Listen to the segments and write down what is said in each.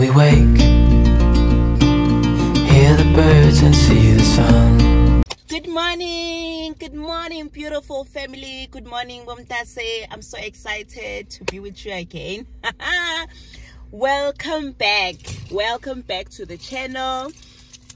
we wake, hear the birds and see the sun. Good morning, good morning, beautiful family. Good morning, Bomtase. I'm so excited to be with you again. Welcome back. Welcome back to the channel.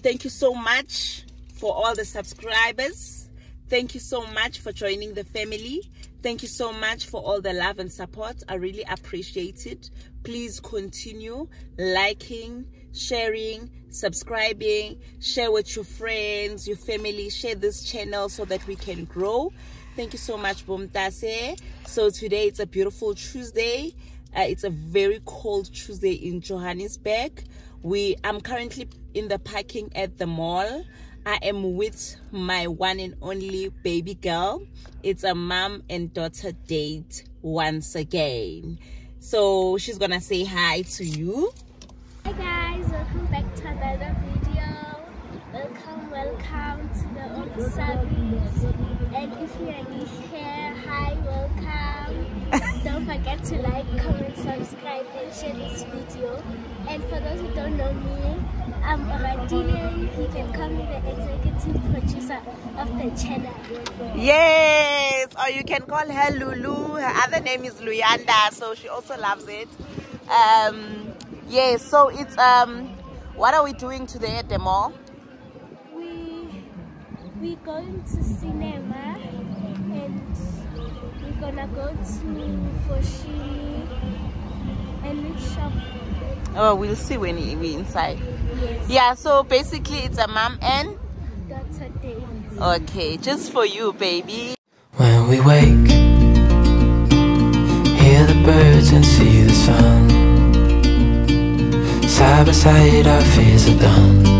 Thank you so much for all the subscribers. Thank you so much for joining the family. Thank you so much for all the love and support. I really appreciate it. Please continue liking, sharing, subscribing, share with your friends, your family, share this channel so that we can grow. Thank you so much, Bomtase. So today it's a beautiful Tuesday. Uh, it's a very cold Tuesday in Johannesburg. We I'm currently in the parking at the mall. I am with my one and only baby girl. It's a mom and daughter date once again. So she's gonna say hi to you. Hi guys, welcome back to another video. Welcome, welcome to the old service. And if you are new here, hi, welcome. don't forget to like, comment, subscribe, and share this video. And for those who don't know me, I'm Oradile. You can call me the executive producer of the channel. Yes, or you can call her Lulu. Her other name is Luyanda, so she also loves it. Um, yes, so it's um, what are we doing today at the mall? We we going to cinema and we're gonna go to Foschini and we shop. Oh, we'll see when we inside. Yes, Yeah, so basically it's a mom and daughter date. okay, just for you, baby. When we wake, hear the birds and see the sun. Side by side, our fears are done.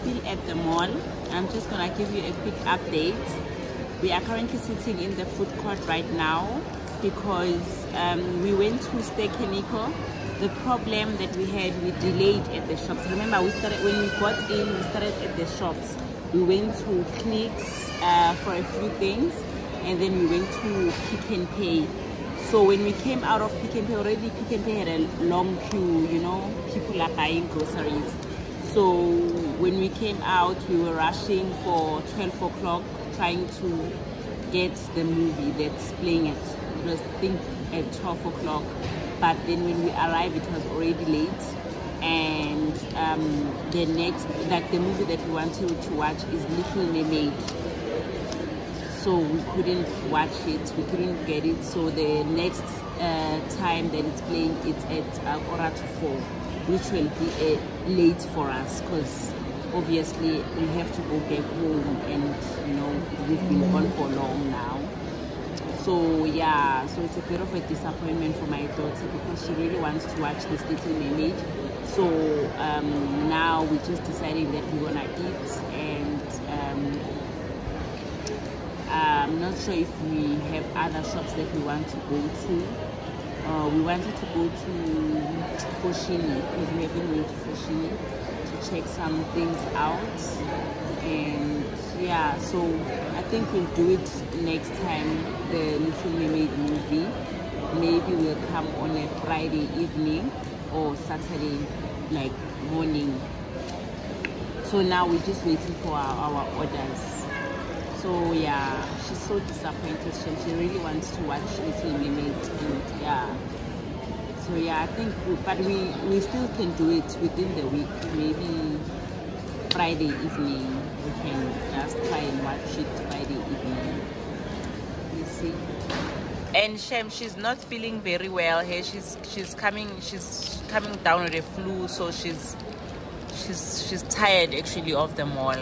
Still at the mall. I'm just gonna give you a quick update. We are currently sitting in the food court right now because um, we went to Ster-Kinekor. The problem that we had, we delayed at the shops. Remember, we started when we got in, we started at the shops. We went to Clicks uh, for a few things, and then we went to Pick n Pay. So when we came out of Pick n Pay, already Pick n Pay had a long queue, you know, people are buying groceries. So when we came out, we were rushing for 12 o'clock, trying to get the movie that's playing at, it was I think at 12 o'clock. But then when we arrived, it was already late. And um, the next, like the movie that we wanted to watch is Little Mermaid so we couldn't watch it we couldn't get it so the next uh, time that it's playing, it's at uh, quarter to four, which will be uh, late for us because obviously we have to go back home and you know we've been gone for long now. So yeah, so it's a bit of a disappointment for my daughter because she really wants to watch this Little Mermaid. So um, now we're just deciding that we're gonna eat and um, I'm not sure if we have other shops that we want to go to. Uh, we wanted to go to We have been going to Foschini to check some things out. And yeah, so I think we'll do it next time, the Little Mermaid movie. Maybe we'll come on a Friday evening or Saturday like morning. So now we're just waiting for our, our orders so yeah she's so disappointed she, she really wants to watch little mermaid and yeah so yeah i think we, but we we still can do it within the week. Maybe friday evening we can just try and watch it friday evening. You see. And Shem, she's not feeling very well. Here. She's she's coming she's coming down with a flu, so she's she's she's tired actually of the mall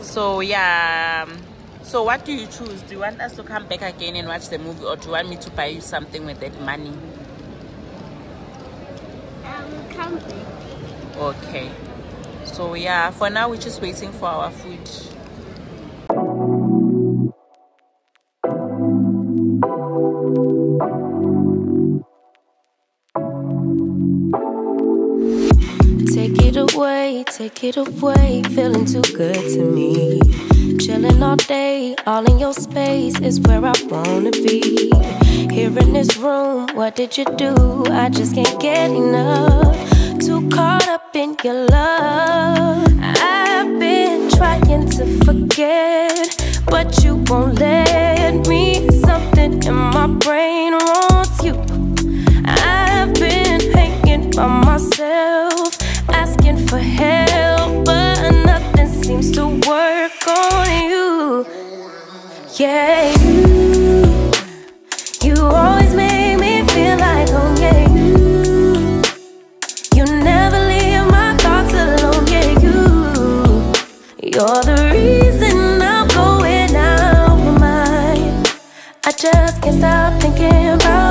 so yeah um, so what do you choose? Do you want us to come back again and watch the movie or do you want me to buy you something with that money Okay so yeah for now we're just waiting for our food Take it away, take it away, feeling too good to me. Chilling all day, all in your space is where I wanna be. Here in this room, what did you do? I just can't get enough. Caught up in your love. I've been trying to forget, but you won't let me. Something in my brain wants you. I've been hanging by myself, asking for help, but nothing seems to work on you. Yeah, just can't stop thinking about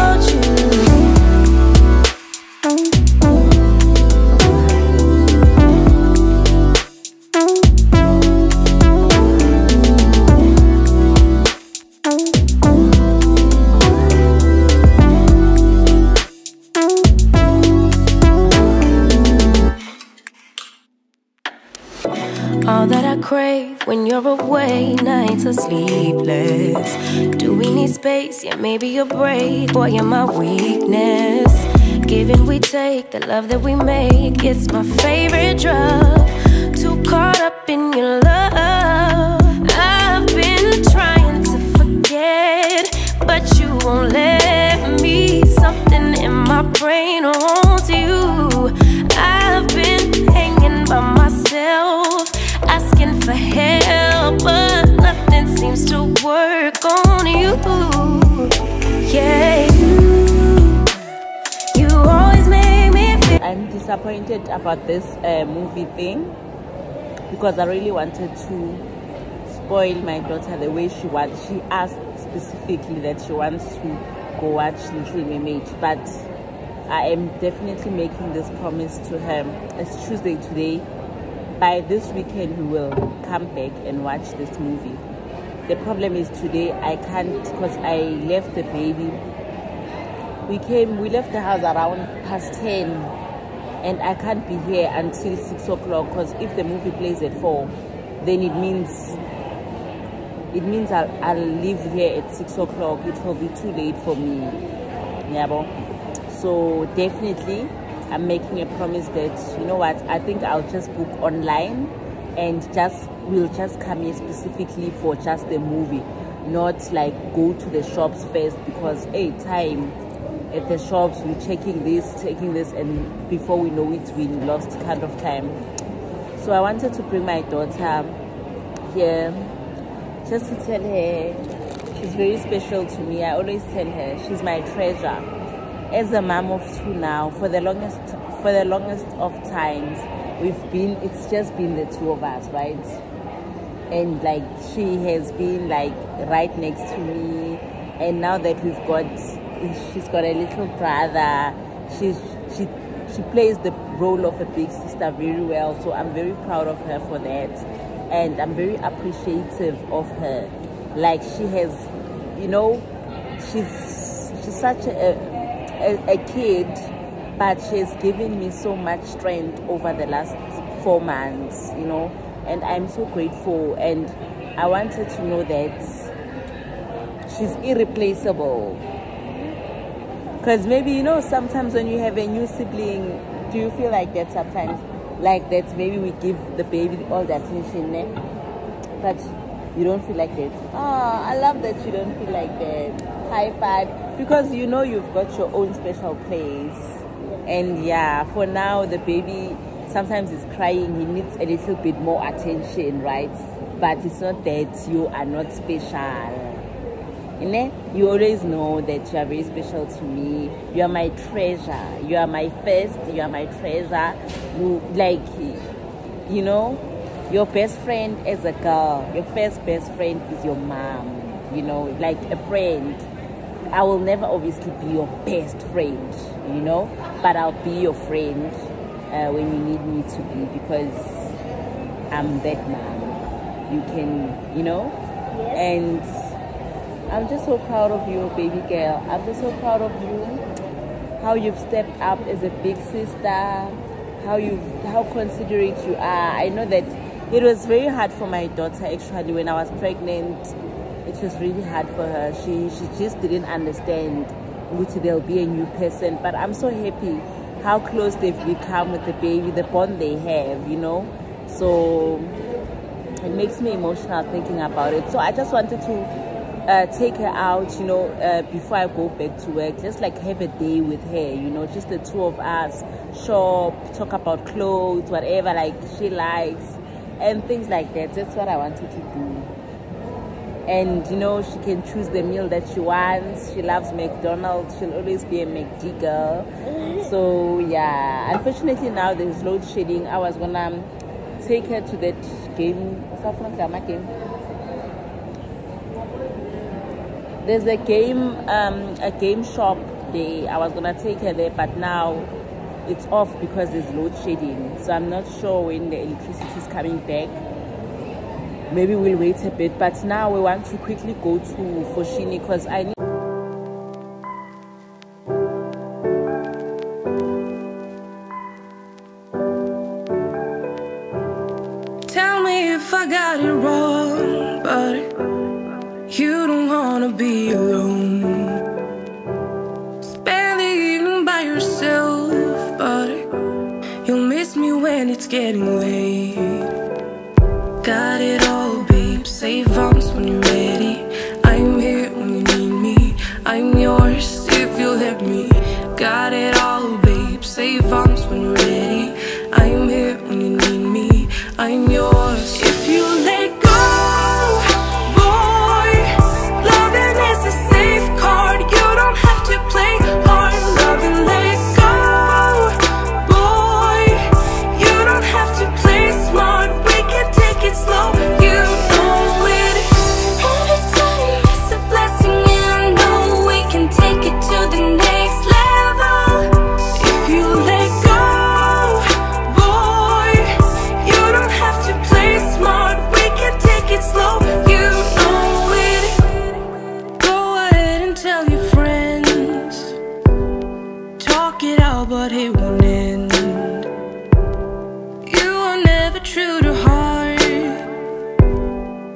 crave when you're away, nights are sleepless. Do we need space? Yeah, maybe a break. Boy, you're my weakness. Giving we take, the love that we make, it's my favorite drug. Too caught up in your love. I've been trying to forget, but you won't let me. Something in my brain wants seems to work on you. Yeah, you, you always make me feel. i'm disappointed about this uh, movie thing because i really wanted to spoil my daughter the way she wants she asked specifically that she wants to go watch little mermaid but i am definitely making this promise to her it's tuesday today by this weekend we will come back and watch this movie the problem is today i can't because i left the baby. We came we left the house around past 10 and i can't be here until 6 o'clock because if the movie plays at 4 then it means it means I'll, I'll leave here at 6 o'clock. It will be too late for me. Yabo. So definitely i'm making a promise that you know what i think i'll just book online and just we'll just come here specifically for just the movie not like go to the shops first because hey time at the shops we're checking this checking this and before we know it we lost kind of time so i wanted to bring my daughter here just to tell her She's very special to me. I always tell her she's my treasure. As a mom of two now, for the longest for the longest of times, we've been it's just been the two of us, right? And like she has been like right next to me, and now that we've got she's got a little brother, she's she she plays the role of a big sister very well. So I'm very proud of her for that, and I'm very appreciative of her. Like she has, you know, she's she's such a a, a kid, but she's given me so much strength over the last four months. You know, and I'm so grateful. And I wanted to know that she's irreplaceable because maybe you know sometimes when you have a new sibling do you feel like that sometimes like that maybe we give the baby all the attention eh? but you don't feel like that oh i love that you don't feel like that high five because you know you've got your own special place and yeah for now the baby sometimes is crying he needs a little bit more attention right but it's not that you are not special you always know that you are very special to me. You are my treasure. You are my first. You are my treasure. You like, you know, your best friend as a girl. Your first best friend is your mom. You know, like a friend. I will never obviously be your best friend, you know, but I'll be your friend uh, when you need me to be because I'm that mom. You can, you know, Yes. and I'm just so proud of you, baby girl. I'm just so proud of you. How you've stepped up as a big sister. How you, how considerate you are. I know that it was very hard for my daughter actually when I was pregnant. It was really hard for her. She, she just didn't understand which there'll be a new person. But I'm so happy how close they've become with the baby, the bond they have. You know, so it makes me emotional thinking about it. So I just wanted to uh, take her out, you know, uh, before I go back to work. Just like have a day with her, you know, just the two of us, shop, talk about clothes, whatever like she likes, and things like that. That's what I wanted to do. And you know, she can choose the meal that she wants. She loves McDonald's. She'll always be a McD girl. So yeah, unfortunately now there's load shedding. I was gonna take her to that game, game there's a game um, a game shop day i was gonna take her there but now it's off because there's load shedding so i'm not sure when the electricity is coming back maybe we'll wait a bit but now we want to quickly go to foschini because i need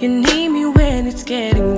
You need me when it's getting